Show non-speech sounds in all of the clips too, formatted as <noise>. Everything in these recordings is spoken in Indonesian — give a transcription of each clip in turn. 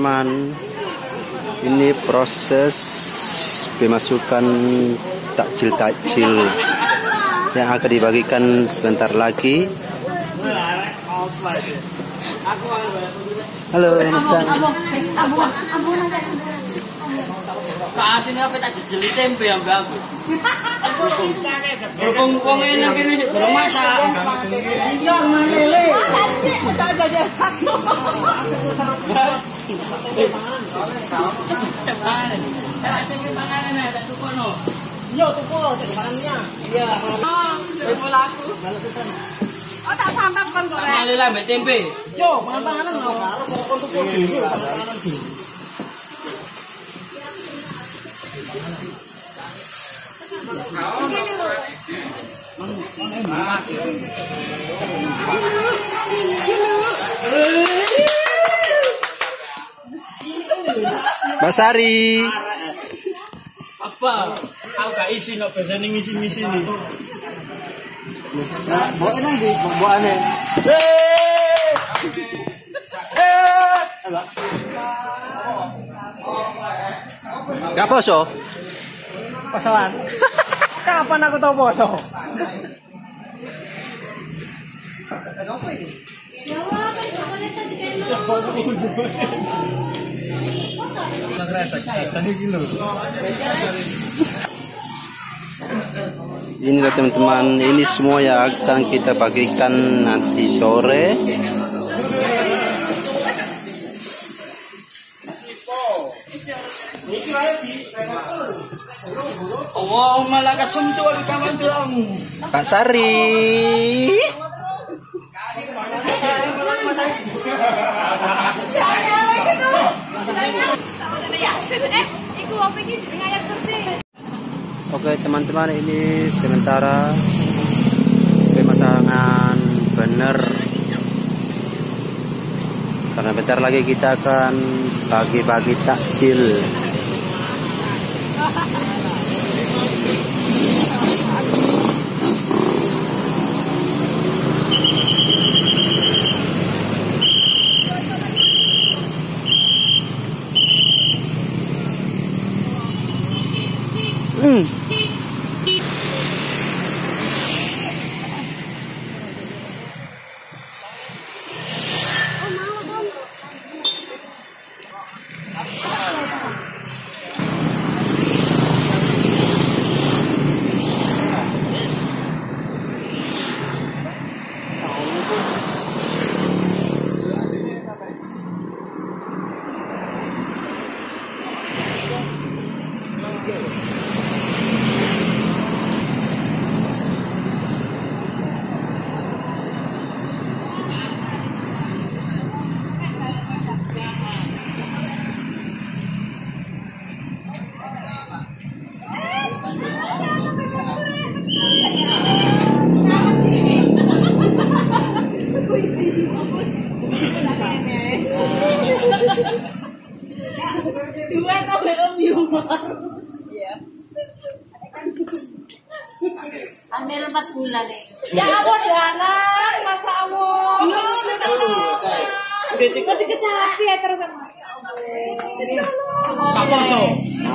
teman-teman, ini proses pemasukan takjil-takjil yang akan dibagikan sebentar lagi. Halo, Mas Pak ini apa tak jeli tempe yang bagus. <laughs> Bukong kong ini kini belum masak. Iya memilih. Tidak ada jalan. Tidak ada jalan. Tidak ada jalan. Tidak ada jalan. Tidak ada jalan. Tidak ada jalan. Tidak ada jalan. Tidak ada jalan. Tidak ada jalan. Tidak Basari. Apa? Aku gak isi kok biasanya ngisi-ngisi nih. Nah, bawa nang di, bawa aneh. Gak poso? Posoan. Kapan aku tau poso? Inilah teman-teman, ini semua yang akan kita bagikan nanti sore. Aku kaman bilang. Pak Sari. Oke teman-teman ini sementara pemasangan bener karena bentar lagi kita akan bagi-bagi takjil 嗯。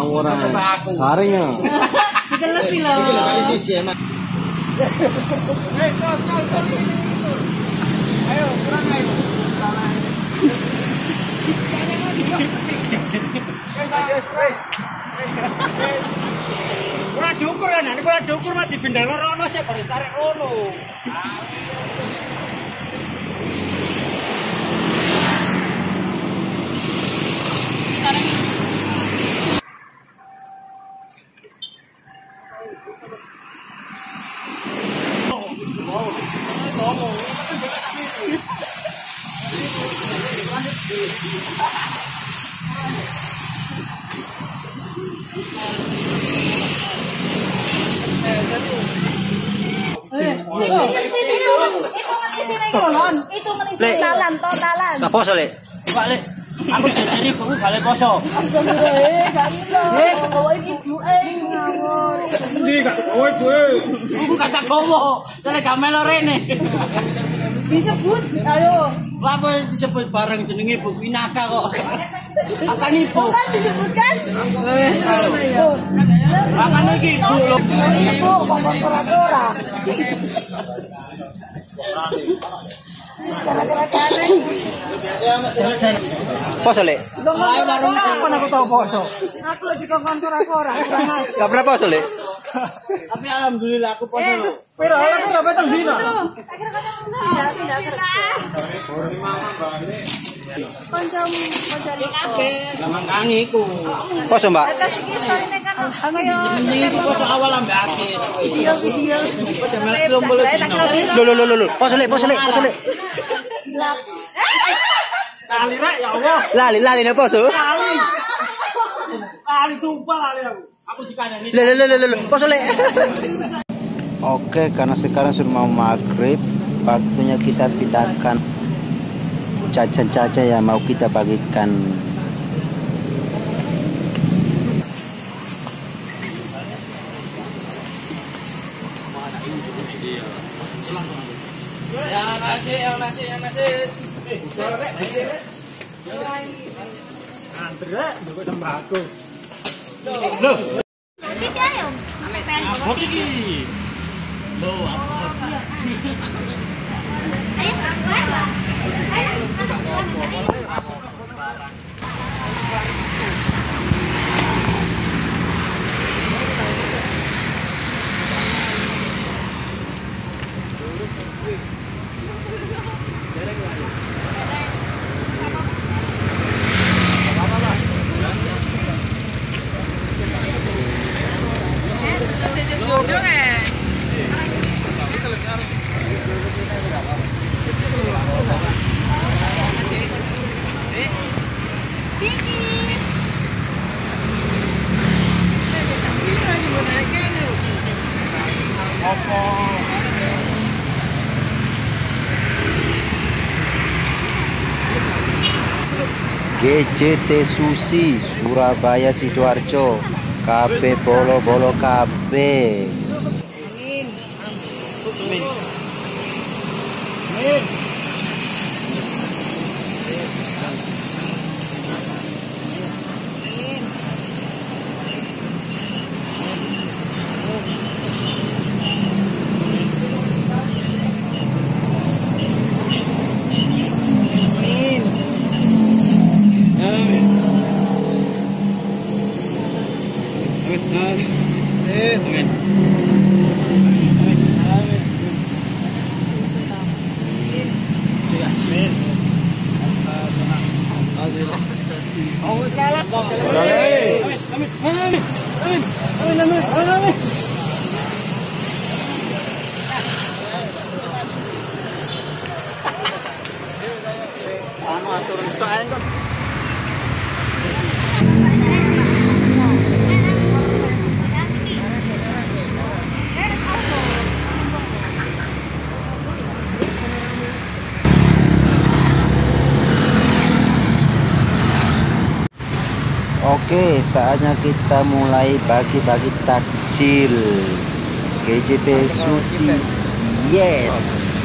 Ngawur harinya dikelesi loh. Ora diukur kan, ini ora diukur mah dipindahno rono sik baru tarik rono. Itu menisi totalan, totalan. Gak poso lek? Pak Lek. Aku jadi buku balik poso. Ndi gak kowe kowe. Buku kata gowo. Soalnya gak melo rene. Disebut, ayo. Lah apa disebut bareng jenenge buku Inaka kok. Akan ibu. Kan disebutkan. Akan iki ibu lho. Ibu, bapak kura-kura. Poso le. Tau poso. Aku kurang ajar. Gak pernah poso le. Tapi alhamdulillah aku poso. Pira pira beteng dina. Tidak, tidak kerja. Koncom, koncom itu. Gampang kangi iku. Poso mbak. Atas ini story-nya kan kayak Mending iku poso awal ambek akhir. video-video. Kok jaman belum boleh dino. Lo lo lo lo lo. Poso le, poso le, poso le. Kali rek ya Allah. Lali lali ne poso. Kali. Kali sumpah kali aku. Aku dikandani Le le le le le. Poso le. Oke, karena sekarang sudah mau maghrib, waktunya kita pindahkan jajan-jajan yang mau kita bagikan. Yang nasi, yang nasi. Antre aku ayo. Aku ayo. GCT Susi Surabaya Sidoarjo. KB Bolo Bolo KB Oke saatnya kita mulai bagi-bagi takjil. GCT Susi. Yes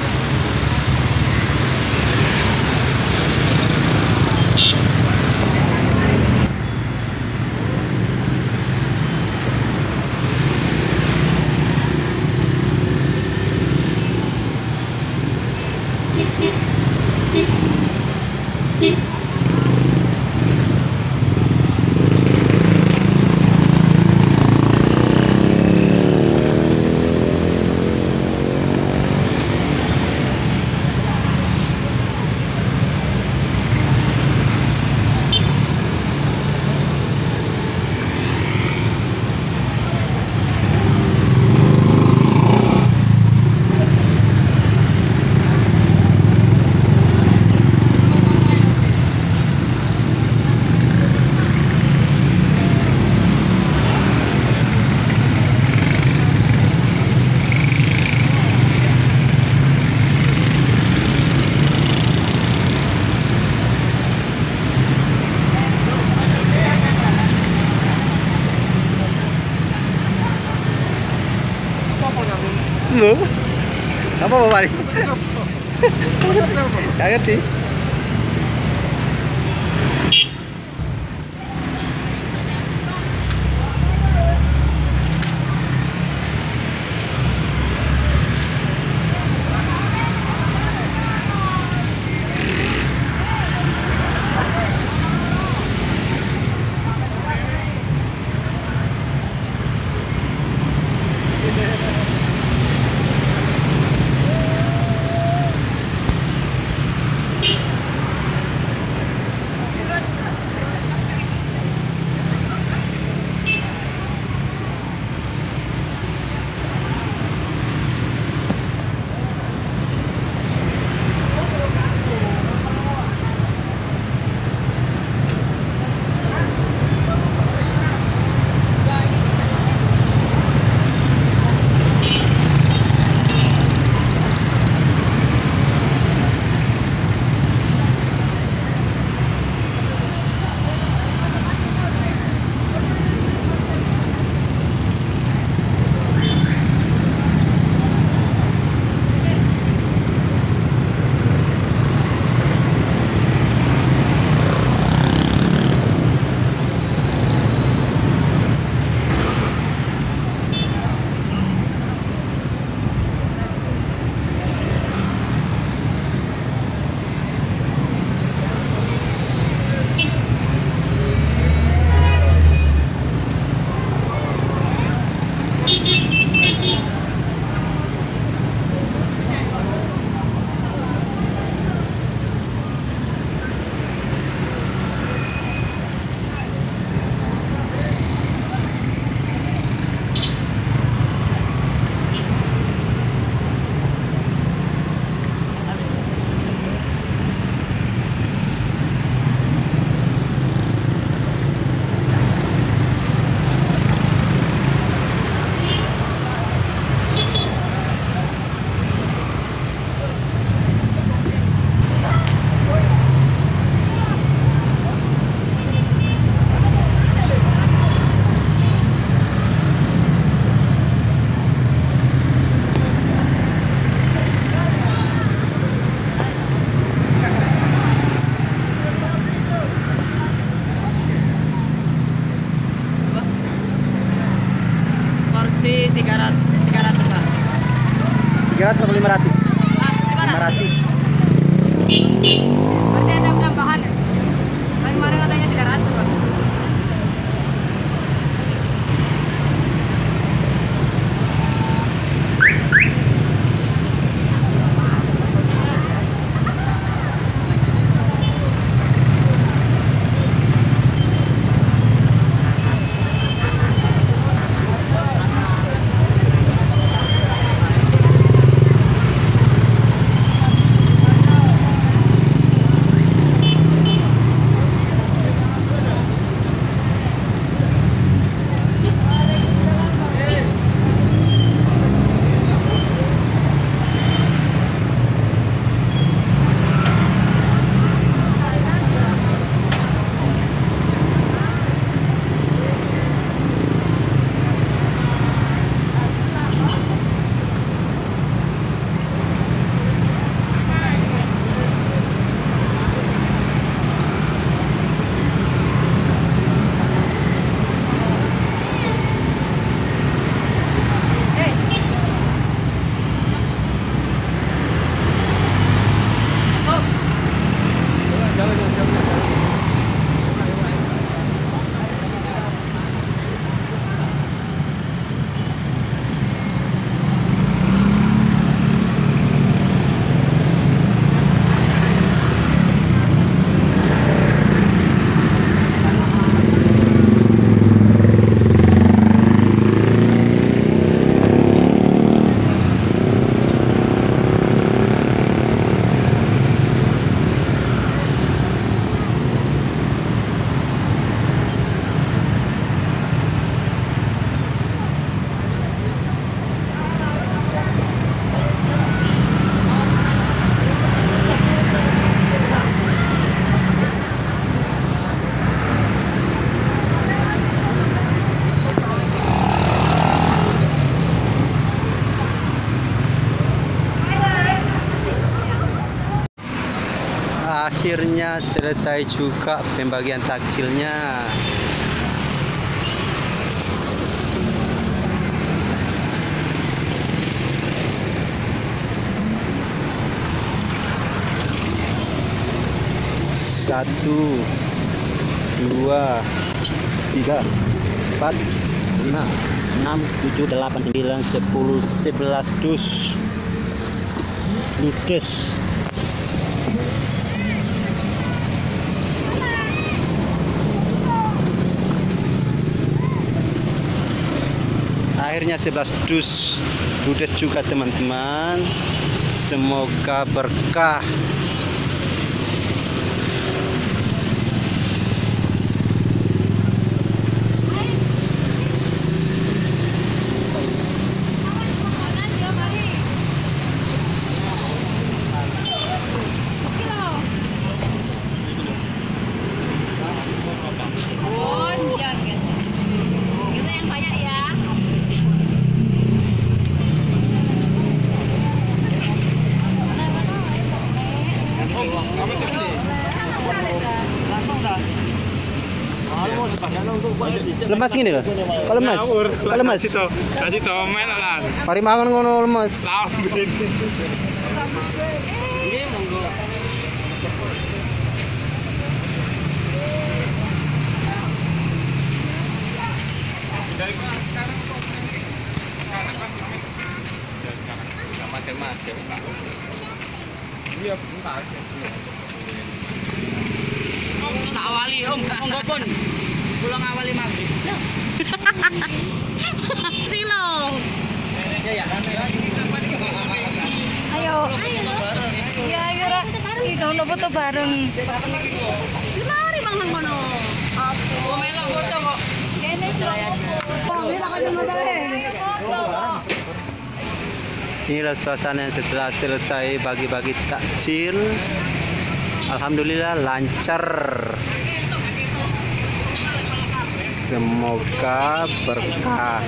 gratis. Akhirnya selesai juga pembagian takjilnya. Satu dua tiga empat lima enam tujuh delapan sembilan sepuluh sebelas dus. Ludes akhirnya 11 dus. Ludes juga teman-teman. Semoga berkah lemas gini loh. Kalau lemas? Kalau lemas? Kasih tau main lah. mari makan ngono lemas. Lambin. Wis tak awali Om, monggo pun. Kula ngawali maghrib. <laughs> Silo. Ya ya. Ayo. Iya, ayo ra. Na foto bareng. Lemari mang nang kono. Melok foto kok. Kene wala ka naman tayo. Inilah suasana yang setelah selesai bagi-bagi takjil. Alhamdulillah lancar. Semoga berkah.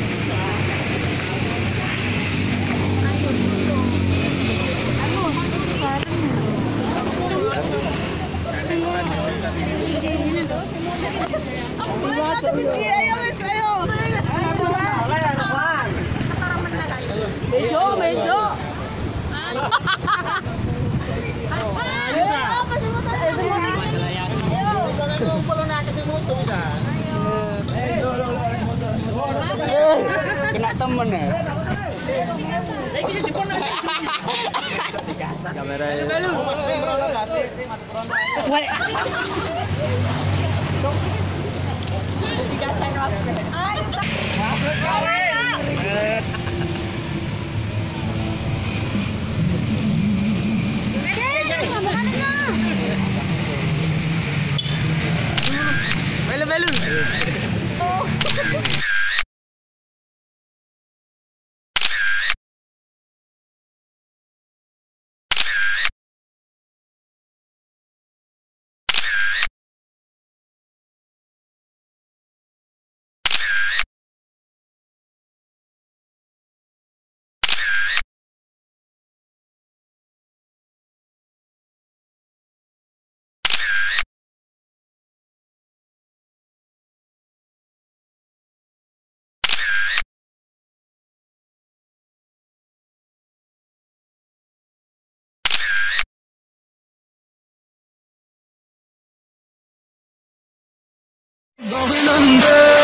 Under